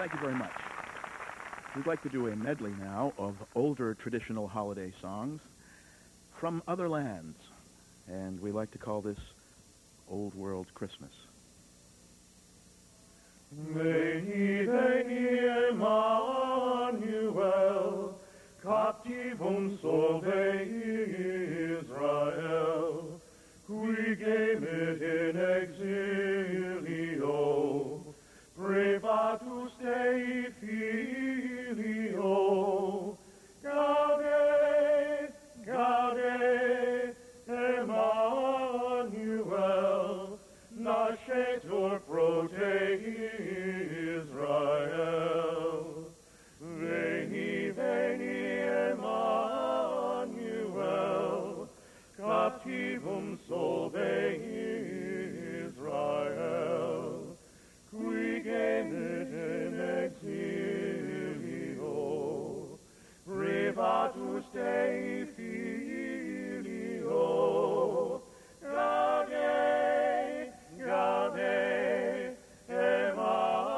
Thank you very much. We'd like to do a medley now of older traditional holiday songs from other lands. And we like to call this Old World Christmas. Captivum solve Israel, qui gemit in exilio, privatus captivum solve Israel, qui gemit in exilio, privatus Dei filio, gaude, gaude, Emmanuel,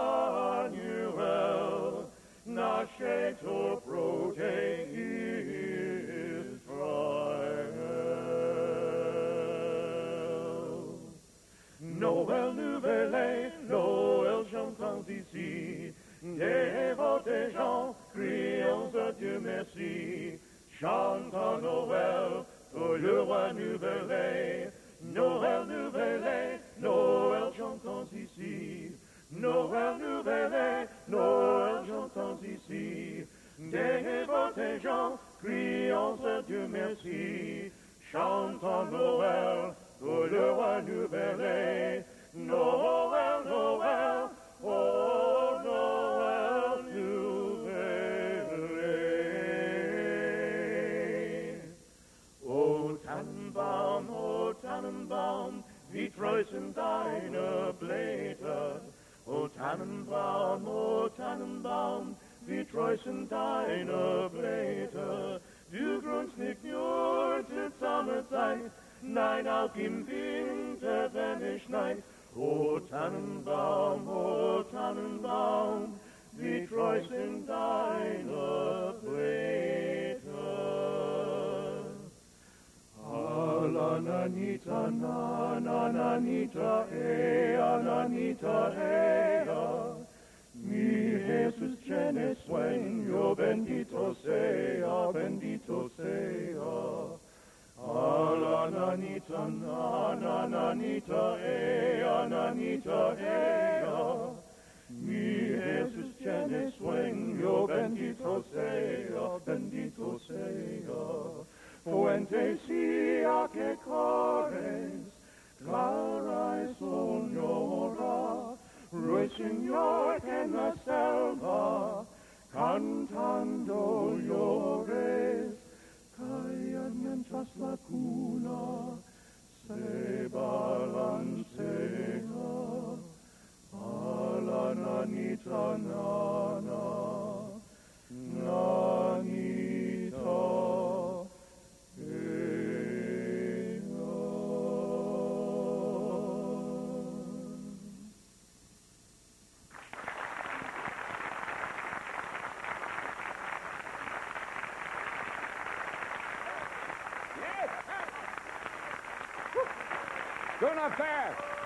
nascetur pro te chantons ici, des gens, crions à Dieu merci, chantons Noël, pour le roi nouvelle, Noël nouvelle, Noël chantons ici, Noël nouvelle, Noël chantons ici, des gens, crions à Dieu merci, chantons Noël, pour le roi nouvelle, Noël, Noël, sind deine Blätter. O Tannenbaum, O Tannenbaum, wie treu sind deine Blätter. Du grünst nicht nur zur Sommerzeit, nein, auch im Winter, wenn es schneit. O Tannenbaum, O Tannenbaum, wie treu sind deine Alananita, na, na, nanita, e, ananita, ea. Mi Jesus gene sueño, bendito sea, bendito sea. Alananita, na, na, nanita, e, ananita, ea. Mi Jesus gene sueño, bendito sea, bendito sea. Fuente sia corres, clara y sonora, ruiseñor en la selva, cantando llores, Doing not fast.